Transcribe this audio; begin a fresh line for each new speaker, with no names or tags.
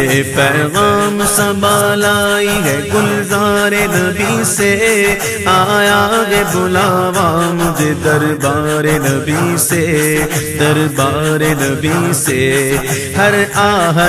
پیغام سنبھالائی ہے گلزار نبی سے۔ آیا ہے بلاوا مجھے دربار نبی سے۔ دربار نبی سے۔ ہر آہ